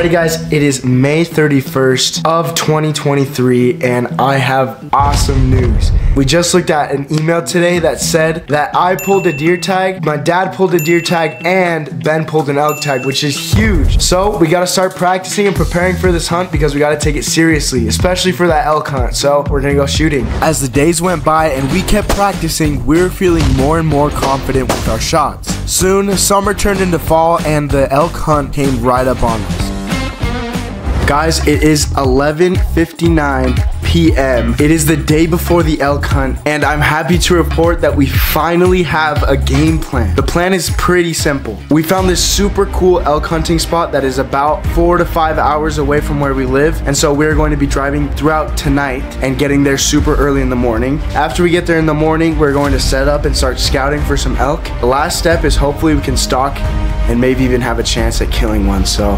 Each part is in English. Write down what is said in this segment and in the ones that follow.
Alrighty guys, it is May 31st of 2023 and I have awesome news. We just looked at an email today that said that I pulled a deer tag, my dad pulled a deer tag, and Ben pulled an elk tag, which is huge. So we gotta start practicing and preparing for this hunt because we gotta take it seriously, especially for that elk hunt. So we're gonna go shooting. As the days went by and we kept practicing, we were feeling more and more confident with our shots. Soon, summer turned into fall and the elk hunt came right up on us. Guys, it is 11.59 p.m. It is the day before the elk hunt, and I'm happy to report that we finally have a game plan. The plan is pretty simple. We found this super cool elk hunting spot that is about four to five hours away from where we live, and so we're going to be driving throughout tonight and getting there super early in the morning. After we get there in the morning, we're going to set up and start scouting for some elk. The last step is hopefully we can stalk and maybe even have a chance at killing one. So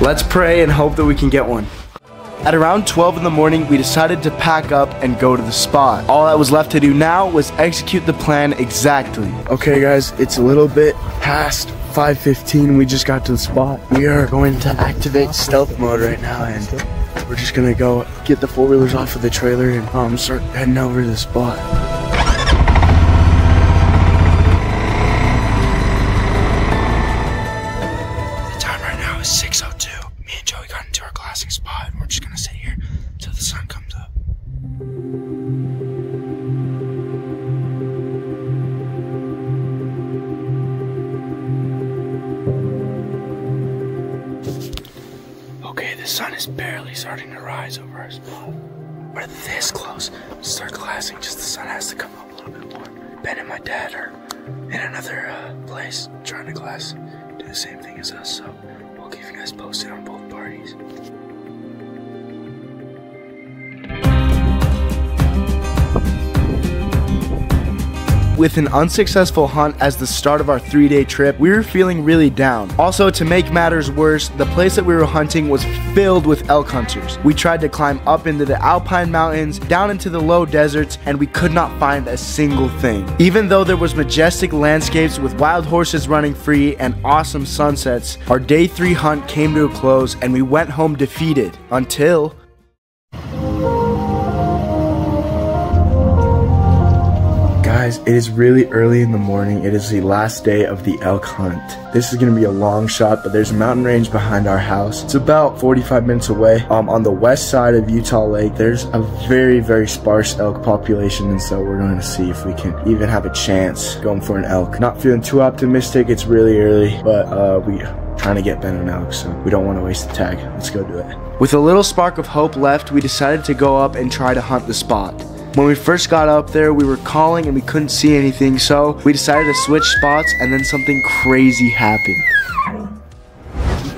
let's pray and hope that we can get one. At around 12 in the morning, we decided to pack up and go to the spot. All that was left to do now was execute the plan exactly. Okay guys, it's a little bit past 5.15. We just got to the spot. We are going to activate stealth mode right now and we're just gonna go get the four-wheelers off of the trailer and um, start heading over to the spot. Okay, the sun is barely starting to rise over our spot. We're this close start glassing, just the sun has to come up a little bit more. Ben and my dad are in another uh, place trying to glass, do the same thing as us, so we'll keep you guys posted on both parties. With an unsuccessful hunt as the start of our three day trip, we were feeling really down. Also, to make matters worse, the place that we were hunting was filled with elk hunters. We tried to climb up into the alpine mountains, down into the low deserts, and we could not find a single thing. Even though there was majestic landscapes with wild horses running free and awesome sunsets, our day three hunt came to a close and we went home defeated until Guys, it is really early in the morning. It is the last day of the elk hunt. This is gonna be a long shot, but there's a mountain range behind our house. It's about 45 minutes away. Um, on the west side of Utah Lake, there's a very, very sparse elk population, and so we're going to see if we can even have a chance going for an elk. Not feeling too optimistic. It's really early, but uh, we trying to get Ben an elk, so we don't want to waste the tag. Let's go do it. With a little spark of hope left, we decided to go up and try to hunt the spot. When we first got up there, we were calling and we couldn't see anything, so we decided to switch spots and then something crazy happened.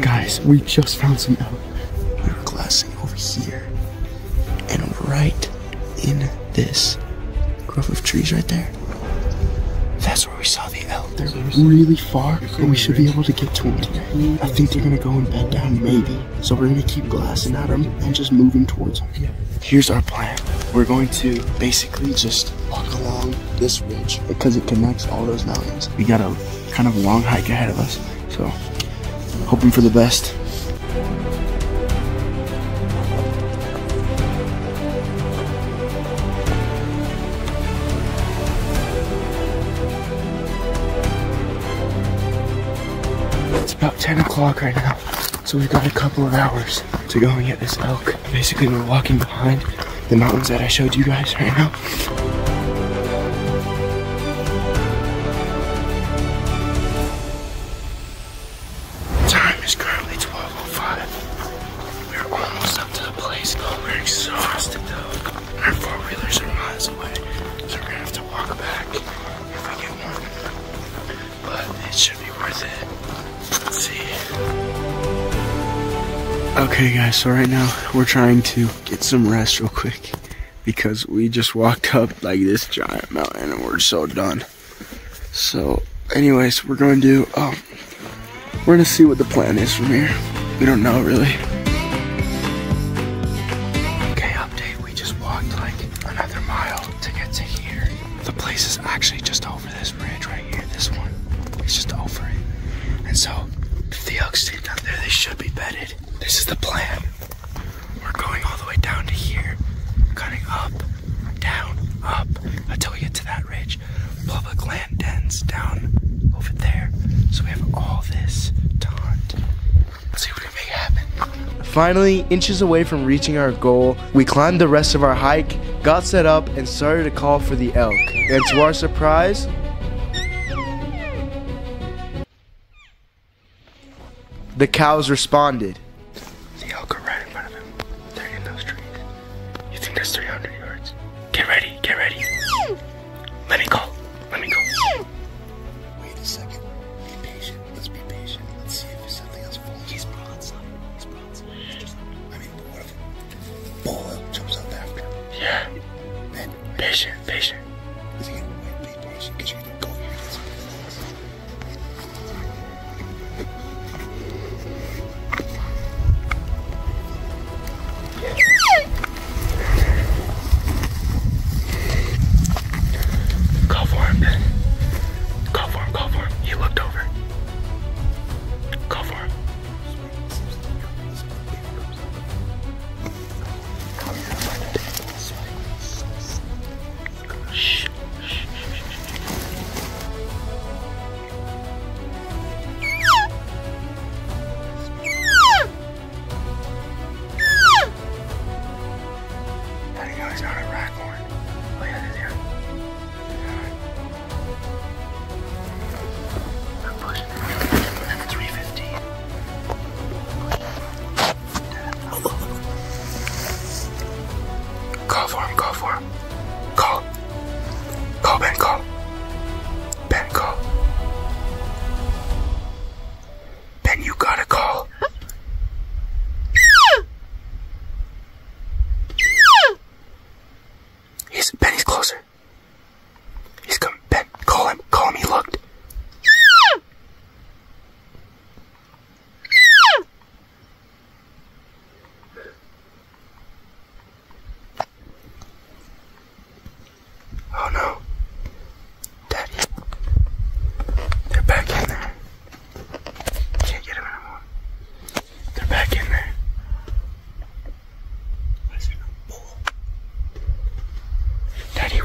Guys, we just found some elk. We were glassing over here and right in this grove of trees right there. That's where we saw the elk. They're really far, but we should be able to get to them. I think they're gonna go and bed down, maybe. So we're gonna keep glassing at them and just moving towards them. Here's our plan. We're going to basically just walk along this ridge because it connects all those mountains. We got a kind of long hike ahead of us, so hoping for the best. It's about 10 o'clock right now, so we've got a couple of hours to go and get this elk. Basically, we're walking behind the mountains that I showed you guys right now. Time is currently 12.05. We're almost up to the place. We're exhausted though. Our four wheelers are miles away, so we're gonna have to walk back if we get one. But it should be worth it. Okay, guys, so right now we're trying to get some rest real quick because we just walked up like this giant mountain and we're so done. So, anyways, we're going to, um, we're gonna see what the plan is from here. We don't know really. If the elk stay down there, they should be bedded. This is the plan. We're going all the way down to here, cutting up, down, up, until we get to that ridge. Public land ends down over there. So we have all this to hunt. Let's see we can make happen. Finally, inches away from reaching our goal, we climbed the rest of our hike, got set up, and started to call for the elk. And to our surprise, the cows responded. The elk are right in front of him. They're in those trees. You think that's 300 yards? Get ready, get ready. Let me go. Let me go. Wait a second. Be patient. Let's be patient. Let's see if something else falls. He's broadside. He's broadside. I mean, what if bull elk jumps up after him? Yeah, Man, patient, patient. is he gonna wait? Be patient, because you're gonna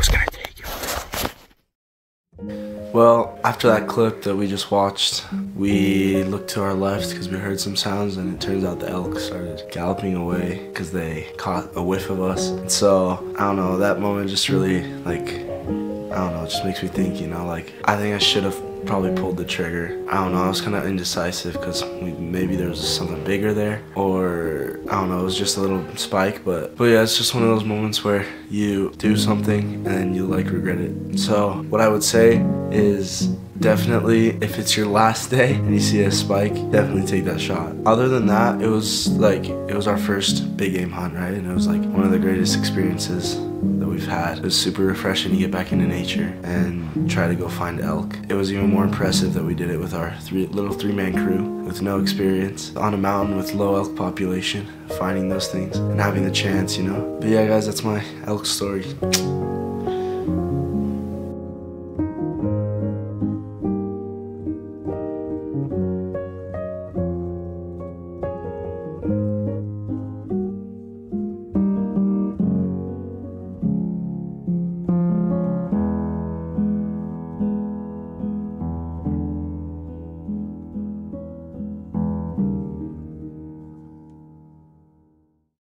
was gonna take. Well, after that clip that we just watched, we looked to our left because we heard some sounds, and it turns out the elk started galloping away because they caught a whiff of us. And so, I don't know, that moment just really, like, I don't know, it just makes me think, you know, like, I think I should have probably pulled the trigger. I don't know, I was kind of indecisive because maybe there was something bigger there, or I don't know, it was just a little spike, but, but yeah, it's just one of those moments where you do something and you like regret it. So, what I would say is definitely if it's your last day and you see a spike, definitely take that shot. Other than that, it was like, it was our first big game hunt, right? And it was like one of the greatest experiences we've had. It was super refreshing to get back into nature and try to go find elk. It was even more impressive that we did it with our three, little three-man crew with no experience on a mountain with low elk population, finding those things and having the chance, you know. But yeah, guys, that's my elk story.